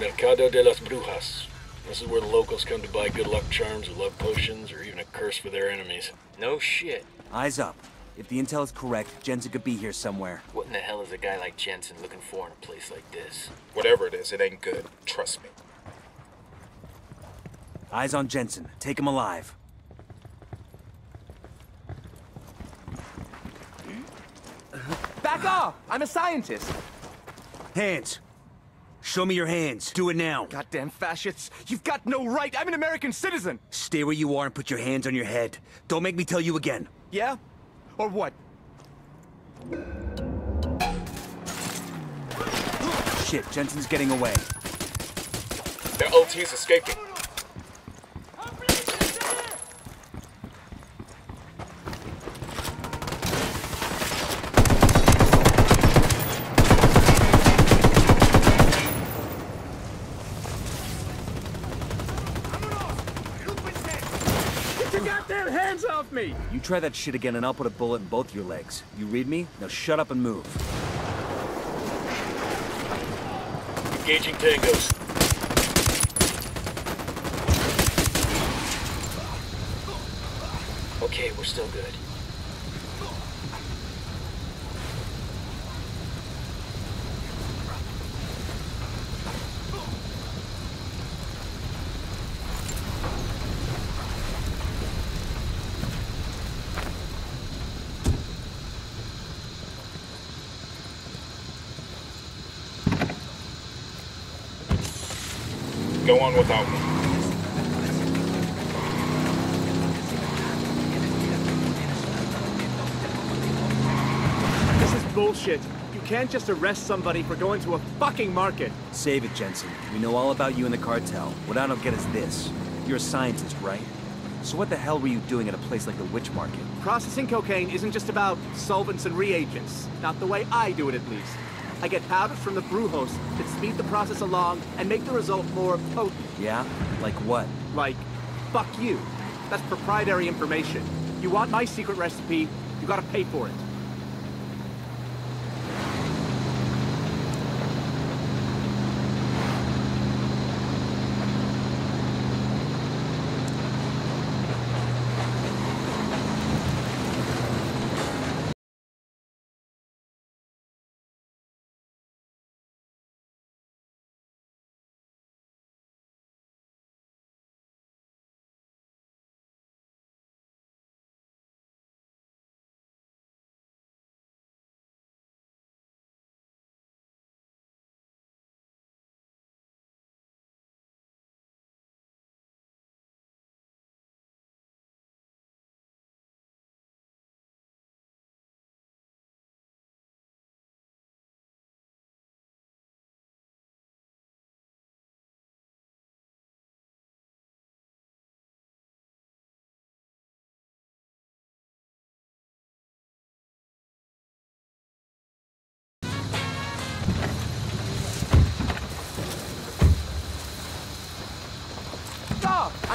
witch market? El Mercado de las Brujas. This is where the locals come to buy good luck charms or love potions or even a curse for their enemies. No shit. Eyes up. If the intel is correct, Jensen could be here somewhere. What in the hell is a guy like Jensen looking for in a place like this? Whatever it is, it ain't good. Trust me. Eyes on Jensen. Take him alive. Back off! I'm a scientist! Hands! Show me your hands. Do it now. Goddamn fascists! You've got no right! I'm an American citizen! Stay where you are and put your hands on your head. Don't make me tell you again. Yeah? Or what? Shit, Jensen's getting away. Their OT's escaping. Get your goddamn me! You try that shit again and I'll put a bullet in both your legs. You read me? Now shut up and move. Engaging tangos. Okay, we're still good. Go on without me. This is bullshit. You can't just arrest somebody for going to a fucking market. Save it, Jensen. We know all about you and the cartel. What I don't get is this. You're a scientist, right? So what the hell were you doing at a place like the Witch Market? Processing cocaine isn't just about solvents and reagents. Not the way I do it, at least. I get powders from the brujos that speed the process along and make the result more potent. Yeah? Like what? Like, fuck you. That's proprietary information. You want my secret recipe, you gotta pay for it.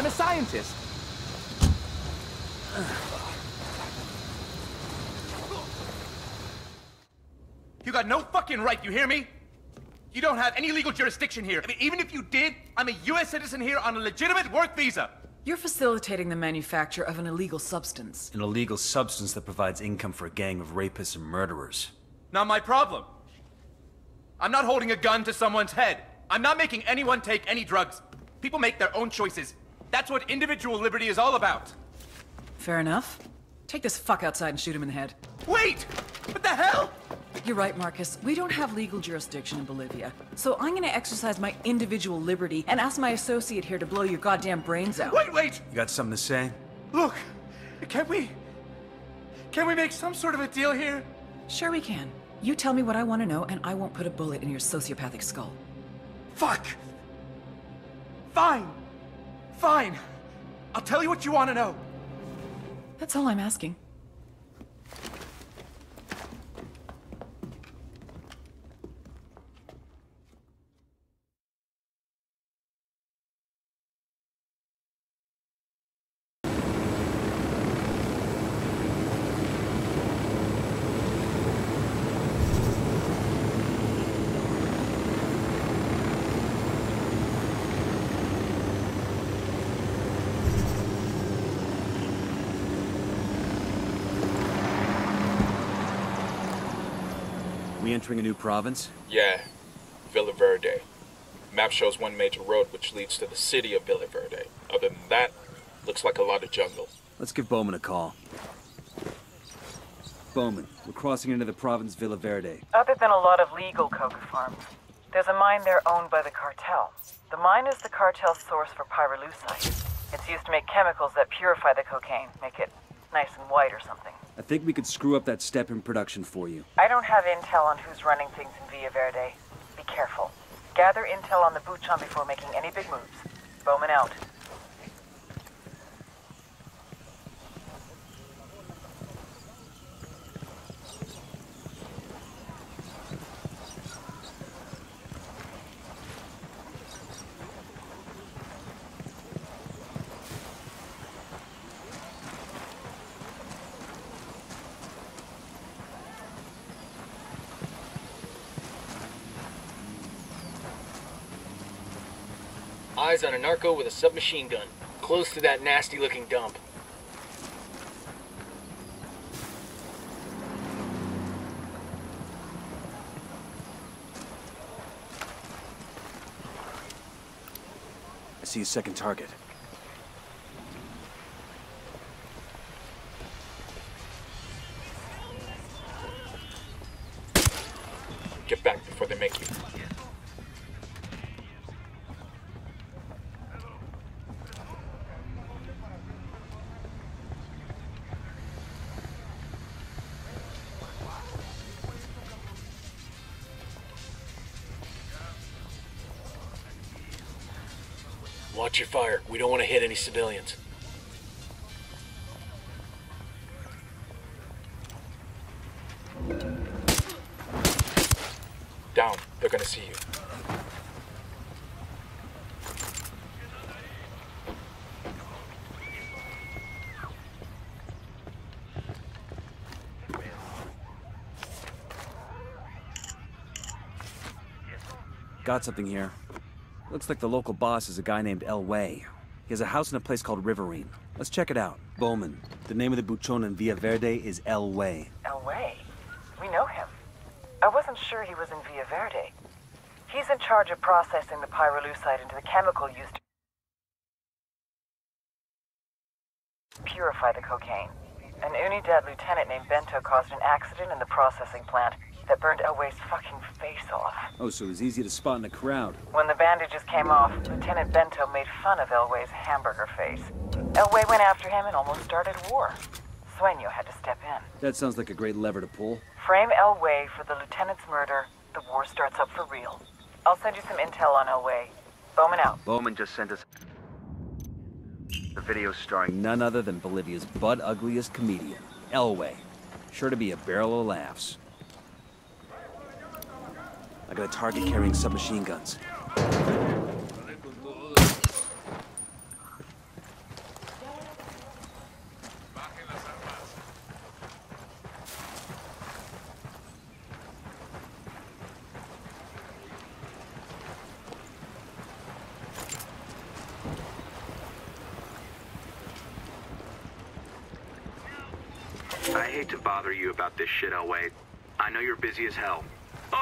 I'm a scientist. You got no fucking right, you hear me? You don't have any legal jurisdiction here. I mean, even if you did, I'm a U.S. citizen here on a legitimate work visa. You're facilitating the manufacture of an illegal substance. An illegal substance that provides income for a gang of rapists and murderers. Not my problem. I'm not holding a gun to someone's head. I'm not making anyone take any drugs. People make their own choices. That's what individual liberty is all about. Fair enough. Take this fuck outside and shoot him in the head. Wait! What the hell? You're right, Marcus. We don't have legal jurisdiction in Bolivia. So I'm gonna exercise my individual liberty and ask my associate here to blow your goddamn brains out. Wait, wait! You got something to say? Look, can we... Can we make some sort of a deal here? Sure we can. You tell me what I want to know, and I won't put a bullet in your sociopathic skull. Fuck! Fine. Fine. I'll tell you what you want to know. That's all I'm asking. Entering a new province? Yeah, Villa Verde. Map shows one major road which leads to the city of Villa Verde. Other than that, looks like a lot of jungle. Let's give Bowman a call. Bowman, we're crossing into the province Villa Verde. Other than a lot of legal coca farms, there's a mine there owned by the cartel. The mine is the cartel's source for pyrolusite. It's used to make chemicals that purify the cocaine, make it nice and white or something. I think we could screw up that step in production for you. I don't have intel on who's running things in Villa Verde. Be careful. Gather intel on the Buchon before making any big moves. Bowman out. Eyes on a narco with a submachine gun, close to that nasty looking dump. I see a second target. Any civilians. Down. They're gonna see you. Got something here. Looks like the local boss is a guy named El Way. He has a house in a place called Riverine. Let's check it out. Bowman, the name of the buchon in Villa Verde is El Way. El Way. We know him. I wasn't sure he was in Villa Verde. He's in charge of processing the pyrolusite into the chemical used to purify the cocaine. An Unidad lieutenant named Bento caused an accident in the processing plant that burned Elway's fucking face off. Oh, so he's easy to spot in a crowd. When the bandages came off, Lieutenant Bento made fun of Elway's hamburger face. Elway went after him and almost started war. Sueño had to step in. That sounds like a great lever to pull. Frame Elway for the lieutenant's murder, the war starts up for real. I'll send you some intel on Elway. Bowman out. Bowman just sent us the video starring none other than Bolivia's butt ugliest comedian, Elway. Sure to be a barrel of laughs. I got a target carrying submachine guns. I hate to bother you about this shit, Elway. I know you're busy as hell.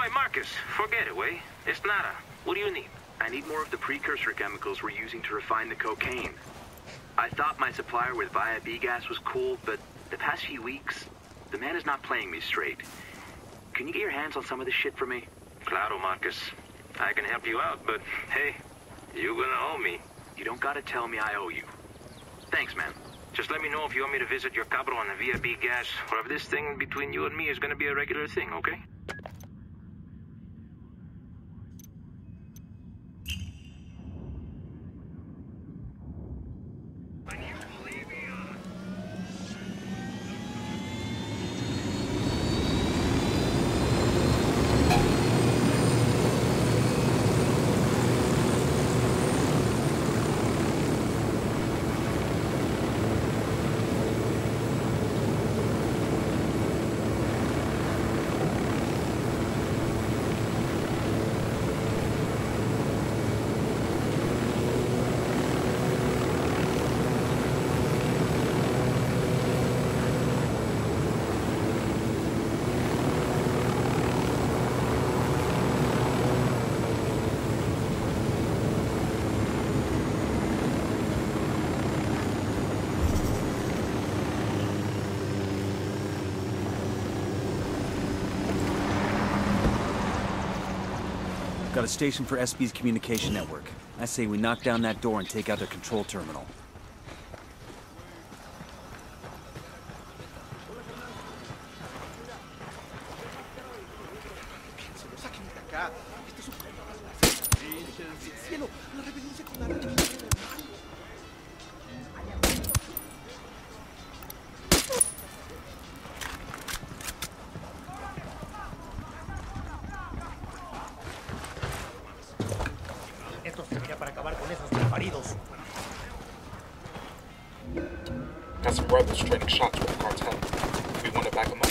Oi, Marcus, forget it, way. It's nada. What do you need? I need more of the precursor chemicals we're using to refine the cocaine. I thought my supplier with Via B gas was cool, but the past few weeks, the man is not playing me straight. Can you get your hands on some of this shit for me? Claro, Marcus. I can help you out, but hey, you gonna owe me. You don't gotta tell me I owe you. Thanks, man. Just let me know if you want me to visit your cabron via B gas, or if this thing between you and me is gonna be a regular thing, okay? Got a station for SB's communication network. I say we knock down that door and take out their control terminal. Some rebels trading shots with the cartel. We want to back them up.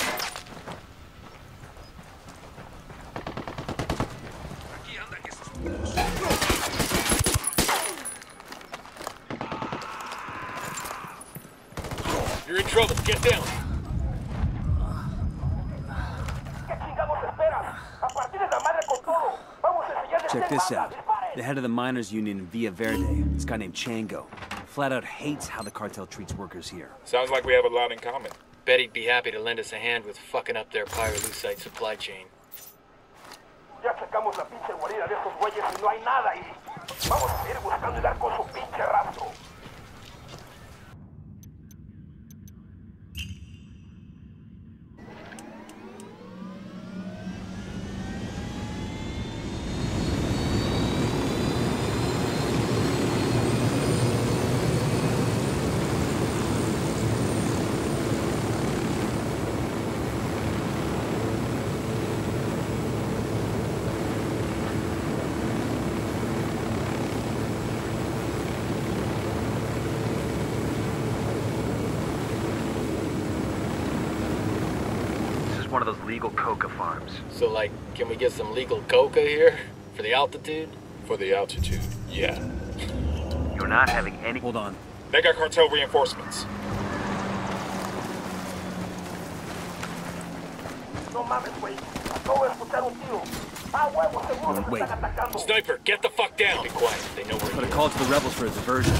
You're in trouble. Get down. Check this out. The head of the miners union in Villa Verde, this guy named Chango, flat out hates how the cartel treats workers here. Sounds like we have a lot in common. Bet he'd be happy to lend us a hand with fucking up their pyrolusite supply chain. Ya sacamos la pinche guarida de esos güeyes y no hay nada ahí. Vamos a ir buscando y dar con su pinche rastro. This is one of those legal coca farms. So, like, can we get some legal coca here? For the altitude? For the altitude, yeah. You're not having any. Hold on. They got cartel reinforcements. No mames, güey. Acabo de escuchar un tiro. Ah, huevo, seguro nos Wait. están atacando. Sniper, get the fuck down. Be quiet. They know we're Put a here. call to the rebels for a diversion.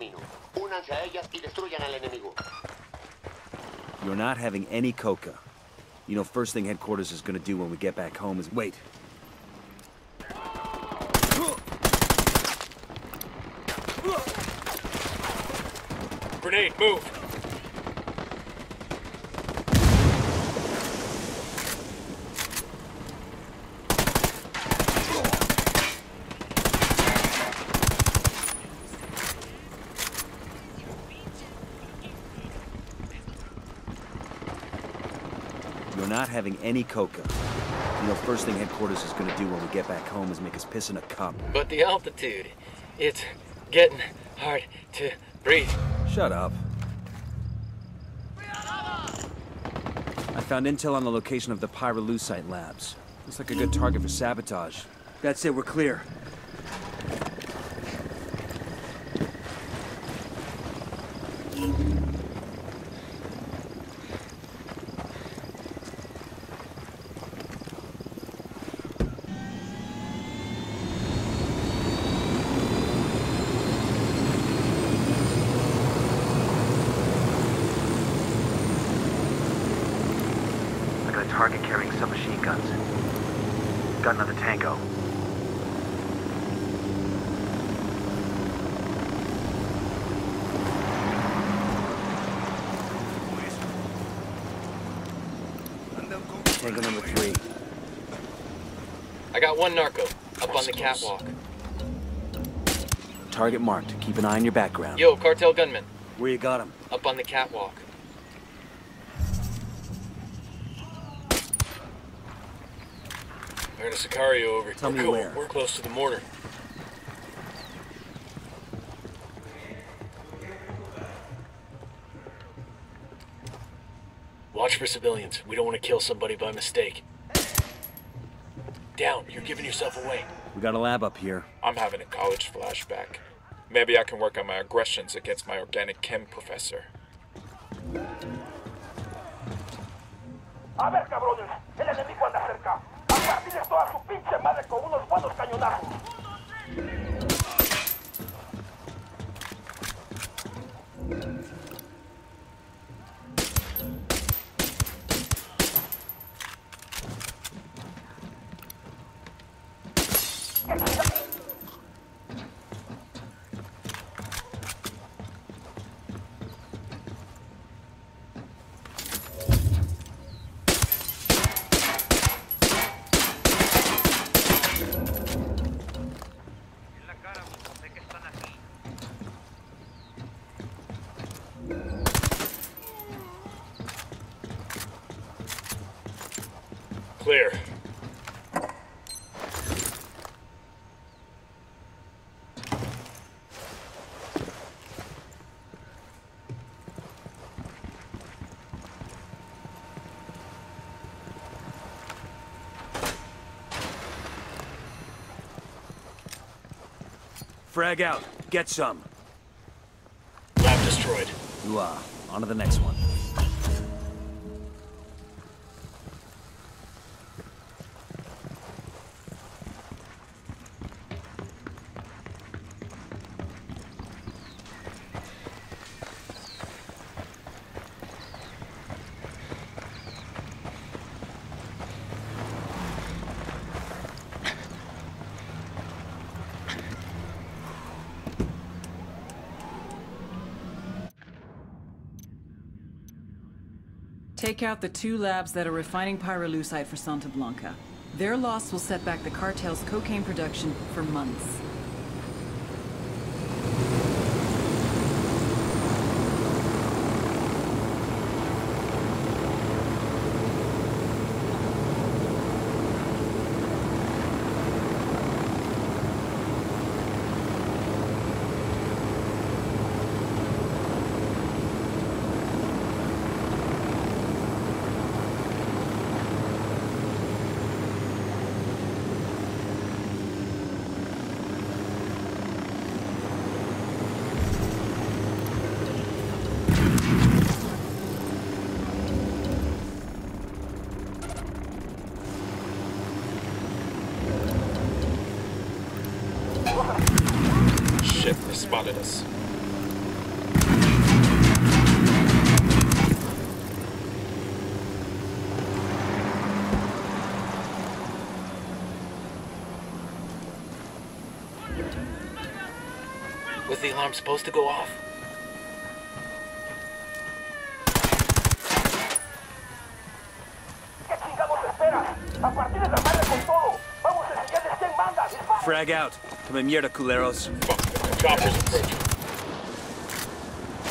Camino. Únanse a ellas y destruyan al enemigo. You're not having any coca. You know, first thing headquarters is gonna do when we get back home is wait. Grenade, move. You're not having any coca. You know, first thing headquarters is gonna do when we get back home is make us piss in a cup. But the altitude, it's getting hard to breathe. Shut up. I found intel on the location of the pyrolusite labs. Looks like a good target for sabotage. That's it, we're clear. Look at a target carrying submachine guns. Got another tango. Tango number three. I got one narco up on the catwalk. Target marked. Keep an eye on your background. Yo, cartel gunman, Where you got him? up on the catwalk. There's a Sicario over Tell we're me cool. where. We're close to the mortar. Watch for civilians. We don't want to kill somebody by mistake. Down. You're giving yourself away. We got a lab up here. I'm having a college flashback. Maybe I can work on my aggressions against my organic chem professor. A ver, cabrones. El enemigo anda cerca. A partirles toda su pinche madre con unos buenos cañonazos. Clear. Frag out. Get some. Lab destroyed. Ooh, ah. On to the next one. Take out the two labs that are refining pyrolusite for Santa Blanca. Their loss will set back the cartel's cocaine production for months. Shit, they spotted us. Was the alarm supposed to go off? ¿Qué chingados esperas? A partir de la madre con todo. Vamos a enseñarles quién manda. Dispara. Frag out. Come mierda, culeros. Chopper's approaching.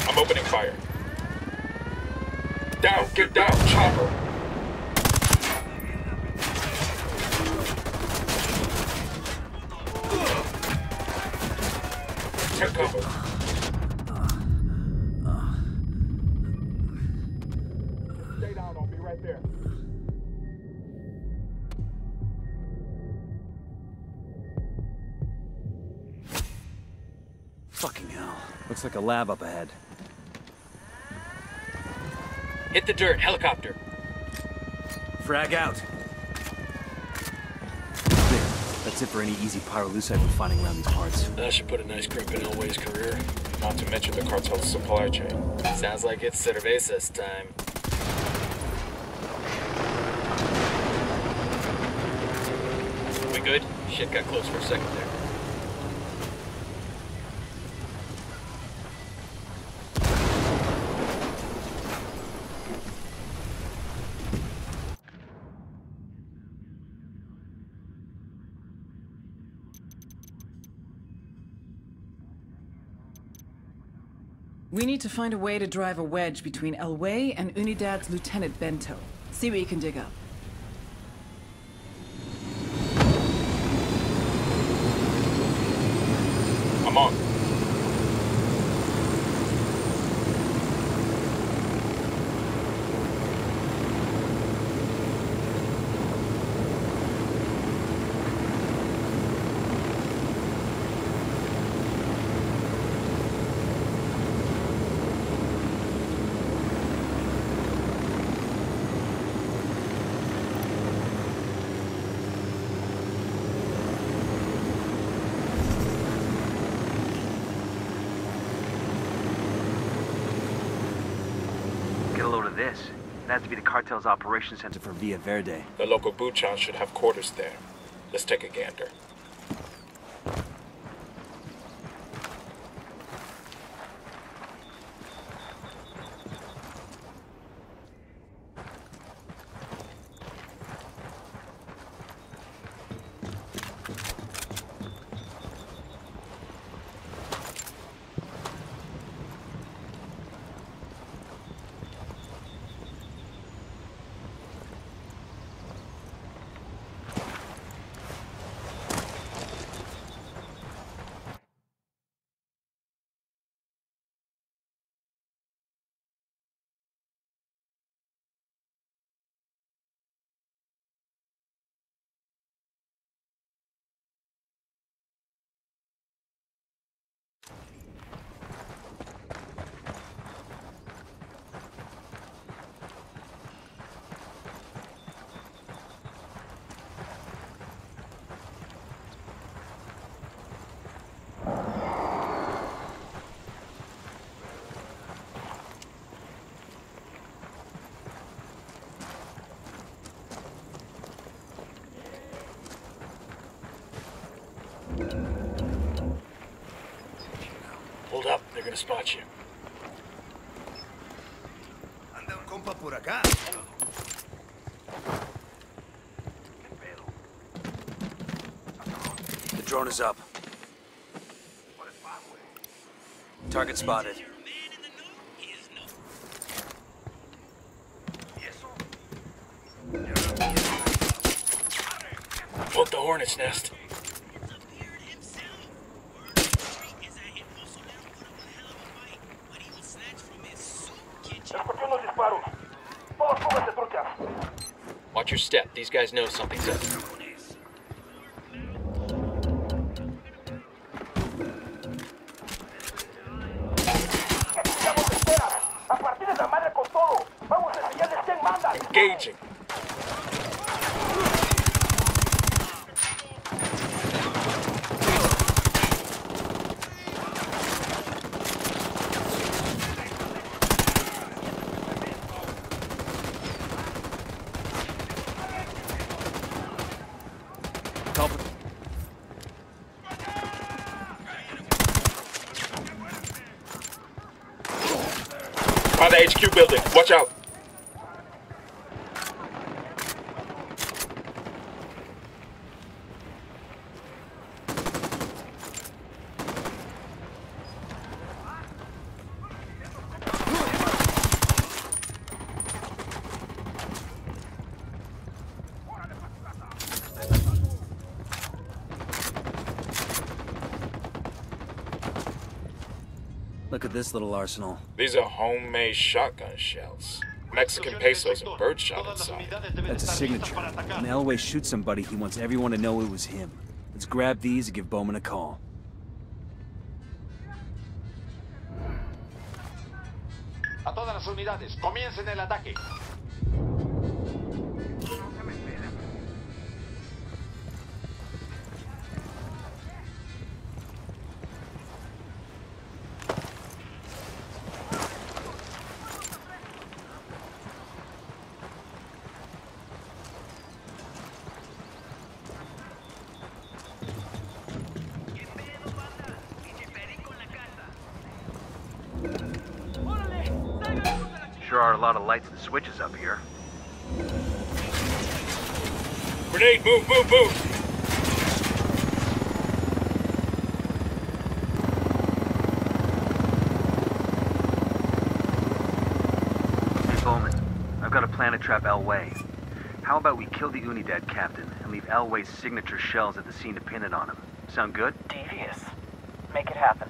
I'm opening fire. Down, get down, chopper. Looks a lab up ahead. Hit the dirt, helicopter. Frag out. There. That's it for any easy pyrolusite refining around these parts. That should put a nice crimp in Elway's career. Not to mention the cartel's supply chain. Sounds like it's Cervezas time. We good? Shit got close for a second there. We need to find a way to drive a wedge between Elway and Unidad's Lieutenant Bento. See what you can dig up. I'm on. Get a load of to be the cartel's operations center For Villa Verde. The local Buchon should have quarters there. Let's take a gander. Gonna spot you. Anda un compa por acá. The drone is up. Target spotted. Poke the hornet's nest. Your step. These guys know something's up. By the HQ building. Watch out. This little arsenal. These are homemade shotgun shells. Mexican pesos and birdshot inside. That's a signature. When Elway shoots somebody, he wants everyone to know it was him. Let's grab these and give Bowman a call. A todas las unidades, comiencen el ataque. Sure are a lot of lights and switches up here. Grenade, move, move, move. Hey, I've got a plan to trap Elway. How about we kill the Unidad captain and leave Elway's signature shells at the scene to pin it on him? Sound good? Devious. Make it happen.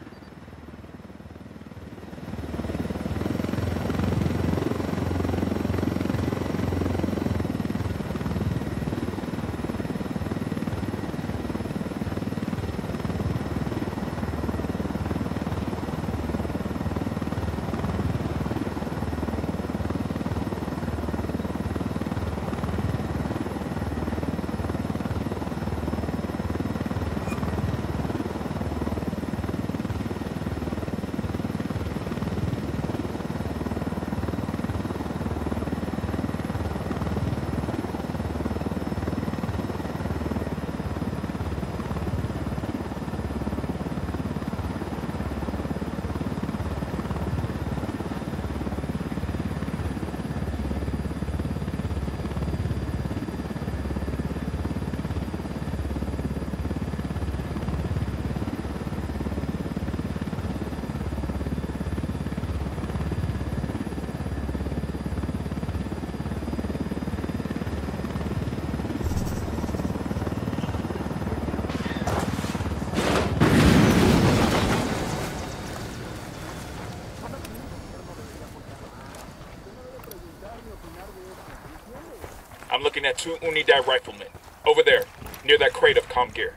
Looking at two Unidad riflemen. Over there, near that crate of com gear.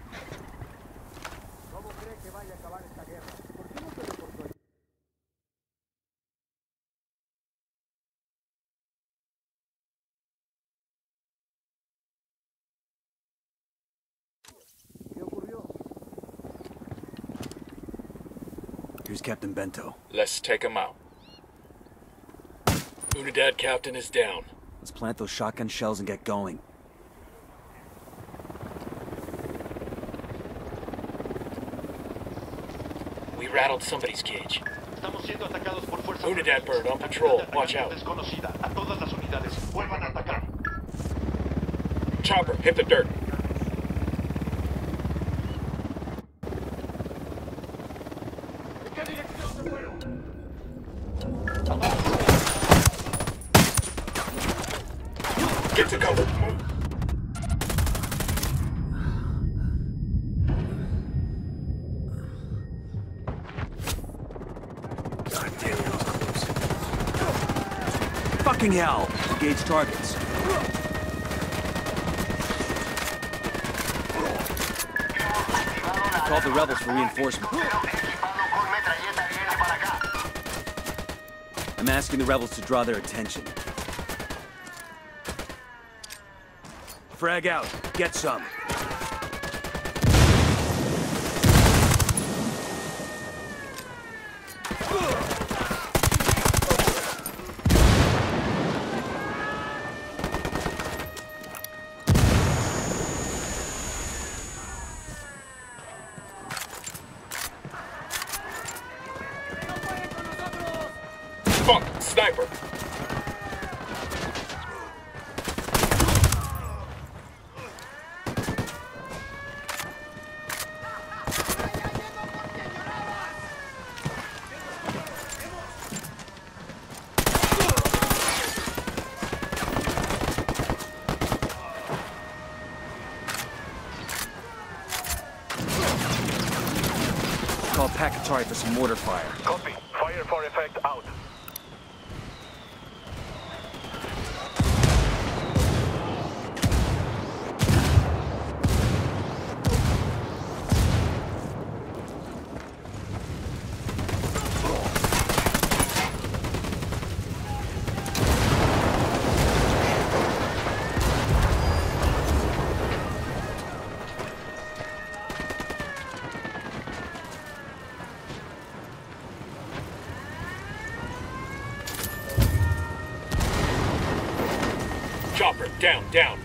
Here's Captain Bento. Let's take him out. Unidad captain is down. Let's plant those shotgun shells and get going. We rattled somebody's cage. Estamos siendo atacados por fuerzas Unidad bird on patrol. Watch out. desconocida. A todas las unidades, vuelvan a atacar. Chopper, hit the dirt. Fucking hell! Engage targets. Call the rebels for reinforcement. I'm asking the rebels to draw their attention. Frag out. Get some. Fuck, sniper. Call Pac Katari down, down.